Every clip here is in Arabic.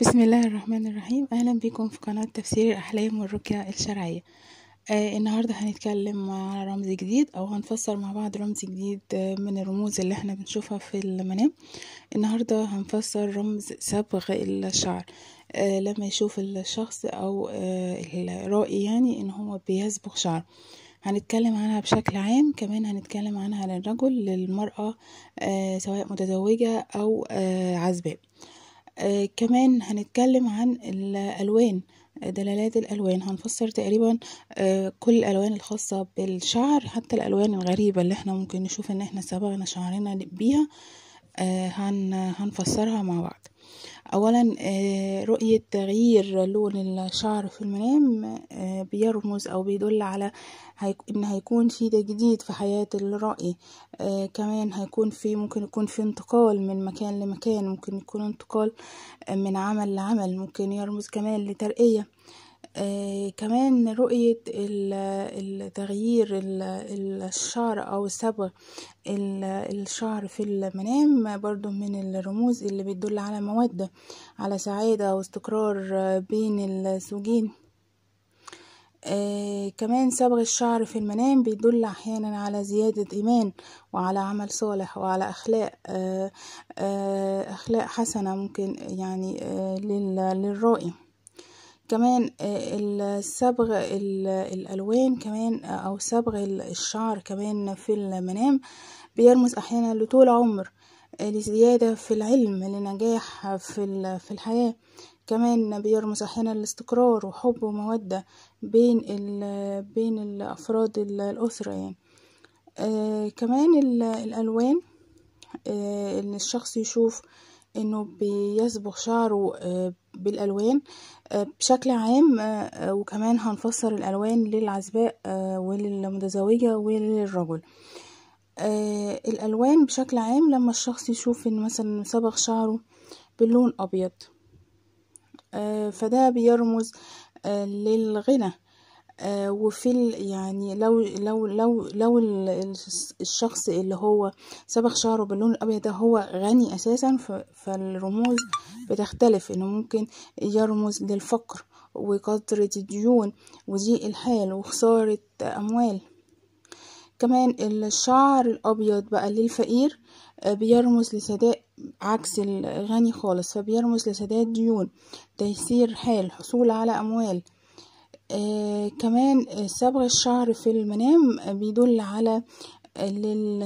بسم الله الرحمن الرحيم. أهلا بكم في قناة تفسير الأحلام والرقية الشرعية. آه النهاردة هنتكلم على رمز جديد أو هنفسر مع بعض رمز جديد آه من الرموز اللي إحنا بنشوفها في المنام. النهاردة هنفسر رمز صبغ الشعر. آه لما يشوف الشخص أو آه الرائي يعني إن هو بيصبغ شعر. هنتكلم عنها بشكل عام كمان هنتكلم عنها للرجل للمرأة آه سواء متزوجة أو آه عزباء آه كمان هنتكلم عن الألوان دلالات الألوان. هنفسر تقريبا آه كل الألوان الخاصة بالشعر حتى الألوان الغريبة اللي إحنا ممكن نشوف إن إحنا صبغنا شعرنا بيها آه هن هنفسرها مع بعض. اولا آه رؤية تغيير لون الشعر في المنام آه بيرمز أو بيدل على إن هيكون في تجديد في حياة الرائي آه كمان هيكون في ممكن يكون في انتقال من مكان لمكان ممكن يكون انتقال من عمل لعمل ممكن يرمز كمان لترقية. آه كمان رؤية التغيير الشعر أو صبغ الشعر في المنام برضو من الرموز اللي بتدل على مودة على سعادة واستقرار بين الزوجين. آه كمان صبغ الشعر في المنام بيدل أحيانا على زيادة إيمان وعلى عمل صالح وعلى أخلاق آه آه أخلاق حسنة ممكن يعني آه للرائي. كمان الصبغ الألوان كمان أو صبغ الشعر كمان في المنام بيرمز أحيانا لطول عمر لزيادة في العلم لنجاح في في الحياة. كمان بيرمز أحيانا لاستقرار وحب ومودة بين بين الأفراد الأسرة يعني. آه كمان الألوان آه إن الشخص يشوف إنه بيصبغ شعره آه بالألوان بشكل عام وكمان هنفسر الألوان للعزباء وللمتزوجة وللرجل. الألوان بشكل عام لما الشخص يشوف إن مثلا صبغ شعره باللون أبيض فده بيرمز للغنى. وفي يعني لو لو لو لو الشخص اللي هو صبغ شعره باللون الأبيض ده هو غني أساسا فالرموز بتختلف إنه ممكن يرمز للفقر وكثرة الديون وضيق الحال وخسارة أموال. كمان الشعر الأبيض بقى للفقير بيرمز لسداد عكس الغني خالص فبيرمز لسداد ديون تيسير حال حصول على أموال. آه كمان صبغ الشعر في المنام بيدل على لل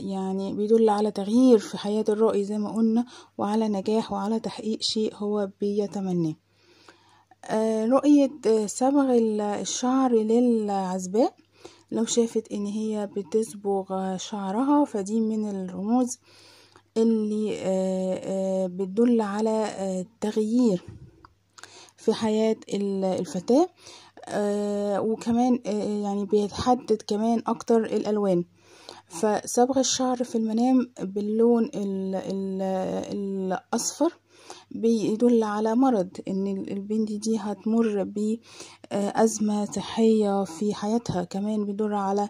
يعني بيدل على تغيير في حياة الرائي زي ما قلنا وعلى نجاح وعلى تحقيق شيء هو بيتمناه. آه رؤية صبغ الشعر للعزباء. لو شافت إن هي بتصبغ شعرها فدي من الرموز اللي آه بتدل على تغيير في حياة الفتاة. آه وكمان آه يعني بيتحدد كمان أكتر الألوان. فصبغ الشعر في المنام باللون ال ال الأصفر بيدل على مرض إن البنت دي هتمر بأزمة صحية في حياتها. كمان بيدل على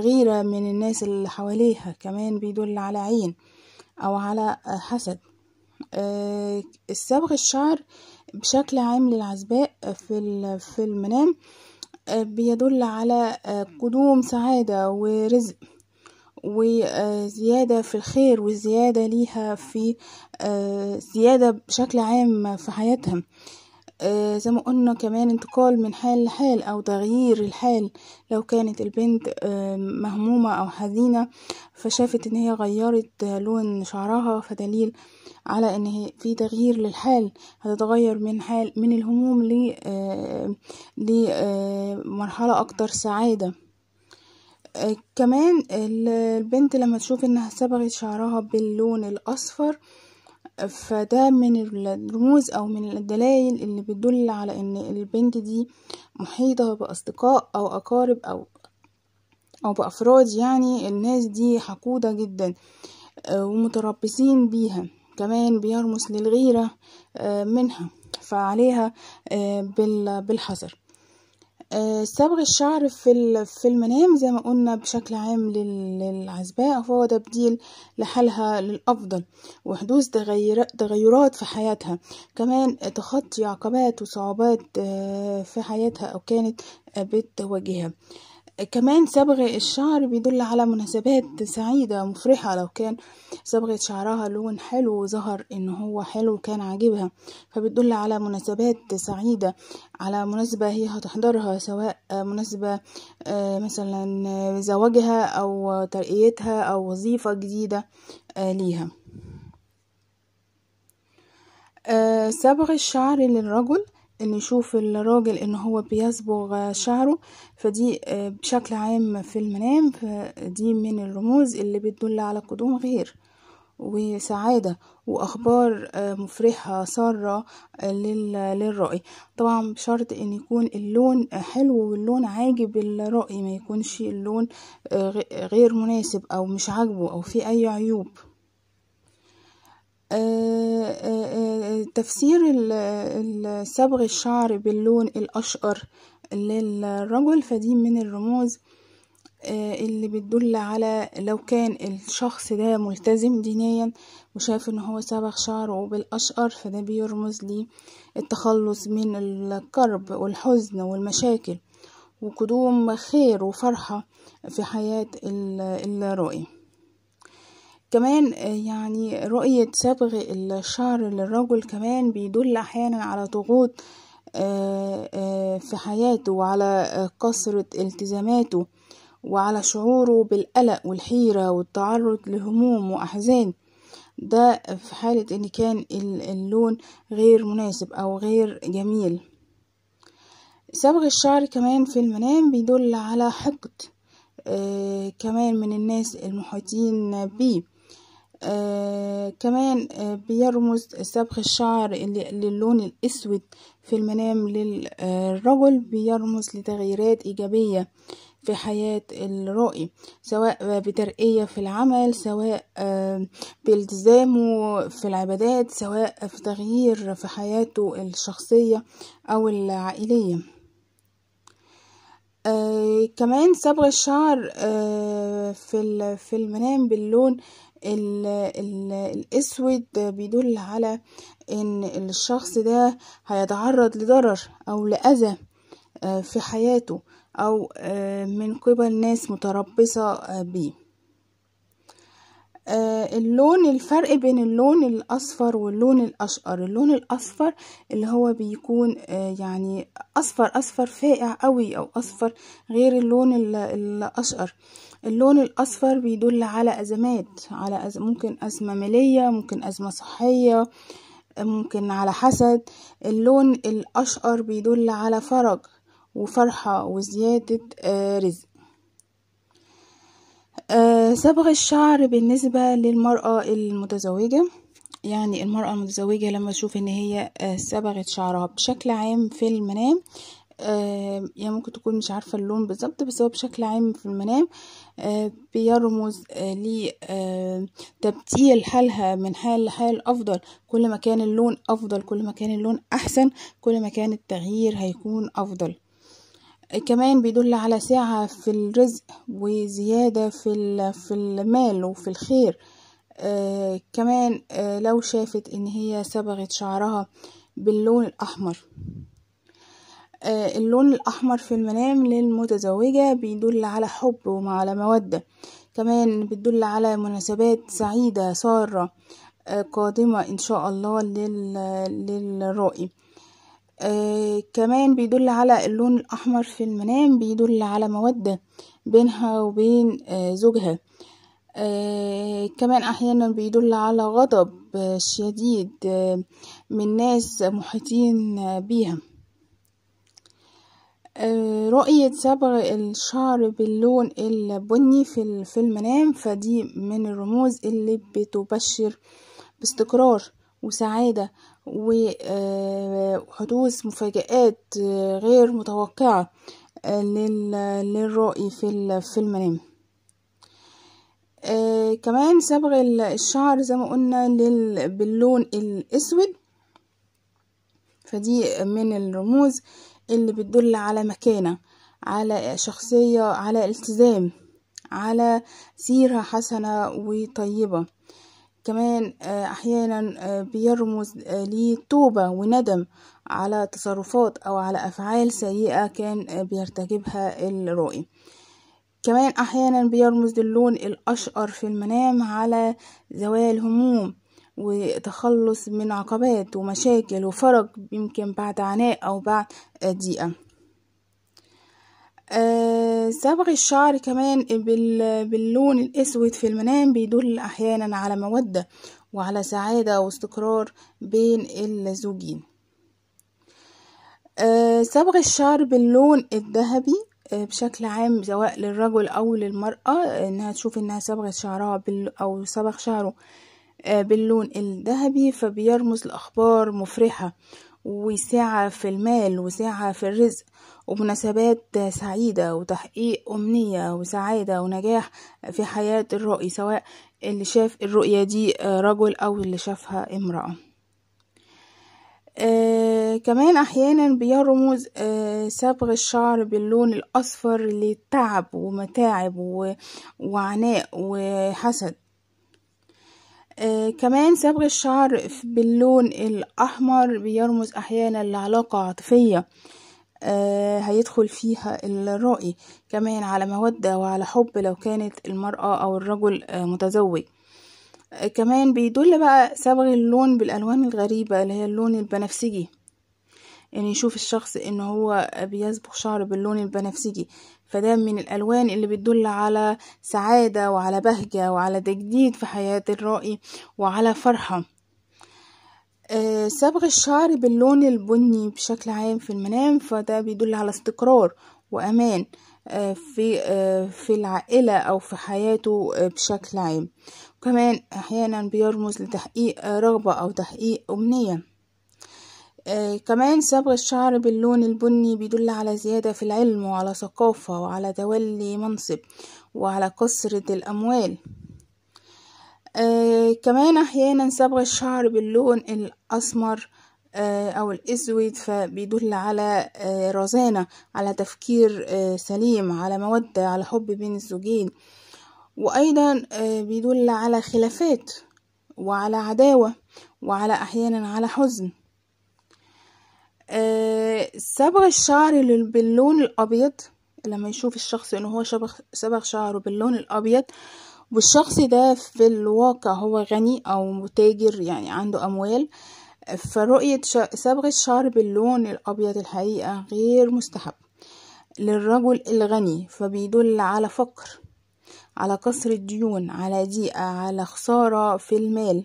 غيرة من الناس اللي حواليها. كمان بيدل على عين أو على حسد. الصبغ الشعر بشكل عام للعزباء في في المنام بيدل على قدوم سعادة ورزق وزيادة في الخير وزيادة ليها في زيادة بشكل عام في حياتها زي ما قلنا كمان انتقال من حال لحال أو تغيير الحال. لو كانت البنت مهمومة أو حزينة فشافت إن هي غيرت لون شعرها فدليل على إن في تغيير للحال. هتتغير من حال من الهموم لمرحلة أكتر سعادة. كمان البنت لما تشوف إنها صبغت شعرها باللون الأصفر فده من الرموز أو من الدلائل اللي بتدل على إن البنت دي محيطة بأصدقاء أو أقارب أو أو بأفراد يعني الناس دي حقودة جدا ومتربصين بيها كمان بيرمز للغيرة منها فعليها بالحذر. آه، صبغ الشعر في في المنام زي ما قلنا بشكل عام لل- للعزباء فهو تبديل لحالها للأفضل وحدوث تغير- تغيرات في حياتها. كمان تخطي عقبات وصعوبات آه، في حياتها أو كانت آه، بتواجهها. كمان صبغ الشعر بيدل على مناسبات سعيدة مفرحة لو كان صبغة شعرها لون حلو وظهر ان هو حلو وكان عاجبها فبتدل على مناسبات سعيدة. على مناسبة هي هتحضرها سواء مناسبة آه، مثلا زواجها أو ترقيتها أو وظيفة جديدة آه، ليها. آه، صبغ الشعر للرجل إن يشوف الراجل إن هو بيصبغ شعره فدي آه، بشكل عام في المنام فدي من الرموز اللي بتدل على قدوم غير وسعادة وأخبار آه، مفرحة سارة آه، لل- للرأي. طبعا بشرط إن يكون اللون حلو واللون عاجب الرأي ما يكونش اللون غير مناسب أو مش عاجبه أو فيه أي عيوب. تفسير ال- ال- صبغ الشعر باللون الأشقر للرجل فدي من الرموز آه، اللي بتدل على لو كان الشخص ده ملتزم دينيا وشاف إن هو صبغ شعره بالأشقر فده بيرمز للتخلص من الكرب والحزن والمشاكل وقدوم خير وفرحة في حياة ال- الرائي كمان آه، يعني رؤية صبغ الشعر للرجل كمان بيدل أحيانا على ضغوط آه، آه، في حياته وعلى كثرة التزاماته وعلى شعوره بالقلق والحيرة والتعرض لهموم وأحزان. ده في حالة إن كان ال- اللون غير مناسب أو غير جميل. صبغ الشعر كمان في المنام بيدل على حقد كمان من الناس المحيطين بيه. آه كمان آه بيرمز صبغ الشعر للون الأسود في المنام للرجل بيرمز لتغييرات إيجابية في حياة الرائي سواء بترقية في العمل سواء آه، بالتزامه في العبادات سواء في تغيير في حياته الشخصية أو العائلية. كمان صبغ الشعر في في المنام باللون ال ال الأسود بيدل على إن الشخص ده هيتعرض لضرر أو لأذى آه في حياته أو آه من قبل ناس متربصة آه بيه. اللون الفرق بين اللون الأصفر واللون الأشقر. اللون الأصفر اللي هو بيكون آه، يعني أصفر أصفر فاقع قوي أو أصفر غير اللون ال- الأشقر. اللون الأصفر بيدل على أزمات على أز... ممكن أزمة مالية ممكن أزمة صحية ممكن على حسد. اللون الأشقر بيدل على فرج وفرحة وزيادة آه، رزق. آه، صبغ الشعر بالنسبة للمرأة المتزوجة. يعني المرأة المتزوجة لما تشوف إن هي آه، صبغت شعرها بشكل عام في المنام آه، يعني ممكن تكون مش عارفة اللون بالظبط بس هو بشكل عام في المنام آه، بيرمز لتبديل حالها من حال لحال أفضل. كل ما كان اللون أفضل كل ما كان اللون أحسن كل ما كان التغيير هيكون أفضل. كمان بيدل على سعة في الرزق وزيادة في في المال وفي الخير. آه كمان آه لو شافت إن هي صبغت شعرها باللون الأحمر. آه اللون الأحمر في المنام للمتزوجة بيدل على حب وعلى مودة. كمان بتدل على مناسبات سعيدة سارة قادمة إن شاء الله لل- للرائي. آه كمان بيدل على اللون الأحمر في المنام بيدل على مودة بينها وبين آه زوجها. آه كمان أحيانا بيدل على غضب آه شديد آه من ناس محيطين آه بيها. آه رؤية صبغ الشعر باللون البني في ال- في المنام فدي من الرموز اللي بتبشر باستقرار. وسعادة وحدوث مفاجآت آه، غير متوقعة آه، لل- للرائي في ال- في المنام. آه، كمان صبغ ال- الشعر زي ما قلنا لل- باللون الأسود. فدي من الرموز اللي بتدل على مكانة على شخصية على التزام على سيرة حسنة وطيبة. كمان أحيانا بيرمز لتوبة وندم على تصرفات أو على أفعال سيئة كان بيرتكبها الرائي كمان أحيانا بيرمز للون الأشقر في المنام على زوال هموم وتخلص من عقبات ومشاكل وفرج يمكن بعد عناء أو بعد ضيقة أه صبغ الشعر كمان باللون الأسود في المنام بيدل أحيانا على مودة وعلى سعادة واستقرار بين الزوجين. أه صبغ الشعر باللون الذهبي بشكل عام سواء للرجل أو للمرأة إنها تشوف إنها صبغت شعرها بال أو صبغ شعره باللون الذهبي فبيرمز لأخبار مفرحة. وسعة في المال وسعة في الرزق ومناسبات سعيدة وتحقيق أمنية وسعادة ونجاح في حياة الرائي سواء اللي شاف الرؤية دي رجل أو اللي شافها امرأة. آه كمان أحيانا بيرمز آه صبغ الشعر باللون الأصفر للتعب ومتاعب وعناء وحسد. آه كمان صبغ الشعر باللون الأحمر بيرمز أحيانا لعلاقة عاطفية آه هيدخل فيها الرائي كمان على مودة وعلى حب لو كانت المرأة أو الرجل آه متزوج. آه كمان بيدل بقى صبغ اللون بالألوان الغريبة اللي هي اللون البنفسجي. ان يعني يشوف الشخص إن هو بيصبغ شعره باللون البنفسجي فده من الألوان اللي بتدل على سعادة وعلى بهجة وعلى تجديد في حياة الرائي وعلى فرحة. صبغ الشعر باللون البني بشكل عام في المنام فده بيدل على استقرار وأمان أه في أه في العائلة أو في حياته بشكل عام. وكمان أحيانا بيرمز لتحقيق رغبة أو تحقيق أمنية. آه كمان صبغ الشعر باللون البني بيدل على زيادة في العلم وعلى ثقافة وعلى تولي منصب وعلى كثرة الأموال. آه كمان أحيانا صبغ الشعر باللون الأسمر آه أو الأسود فبيدل على رزانة على تفكير سليم على مودة على حب بين الزوجين. وأيضا بيدل على خلافات وعلى عداوة وعلى أحيانا على حزن. صبغ الشعر باللون الأبيض لما يشوف الشخص ان هو صبغ شعره باللون الأبيض والشخص ده في الواقع هو غني أو تاجر يعني عنده أموال فرؤية صبغ الشعر باللون الأبيض الحقيقة غير مستحب للرجل الغني فبيدل على فقر على كسر الديون على ضيقة على خسارة في المال.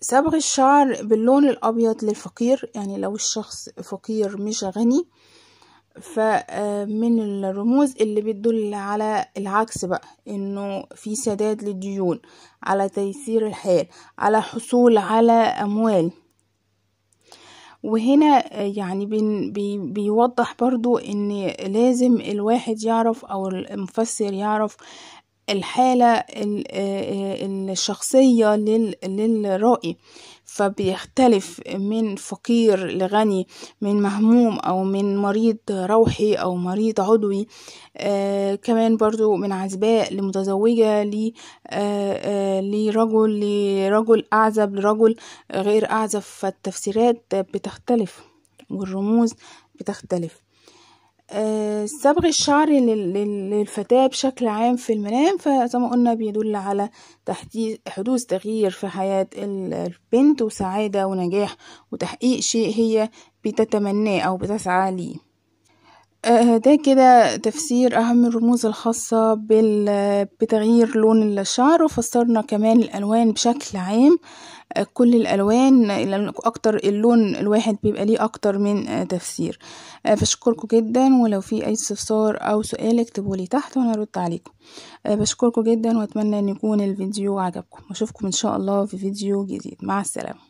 صبغ الشعر باللون الأبيض للفقير يعني لو الشخص فقير مش غني فمن الرموز اللي بتدل على العكس بقى إنه في سداد للديون على تيسير الحال على حصول على أموال. وهنا يعني بي بي بيوضح برضو إن لازم الواحد يعرف أو المفسر يعرف الحالة الشخصية للرائي. فبيختلف من فقير لغني من مهموم أو من مريض روحي أو مريض عضوي. آه كمان برضو من عزباء لمتزوجة آه لرجل لرجل أعزب لرجل غير أعزب. فالتفسيرات بتختلف والرموز بتختلف. صبغ الشعر للفتاة بشكل عام في المنام فزي ما قلنا بيدل على حدوث تغيير في حياة البنت وسعادة ونجاح وتحقيق شيء هي بتتمناه أو بتسعى ليه. أه ده كده تفسير أهم الرموز الخاصة بتغيير لون الشعر وفسرنا كمان الألوان بشكل عام. كل الألوان أكتر اللون الواحد بيبقى ليه أكتر من تفسير. بشكركم جدا ولو في أي استفسار أو سؤال اكتبوا لي تحت وأنا أرد عليكم. بشكركم جدا وأتمنى أن يكون الفيديو عجبكم. واشوفكم إن شاء الله في فيديو جديد. مع السلامة.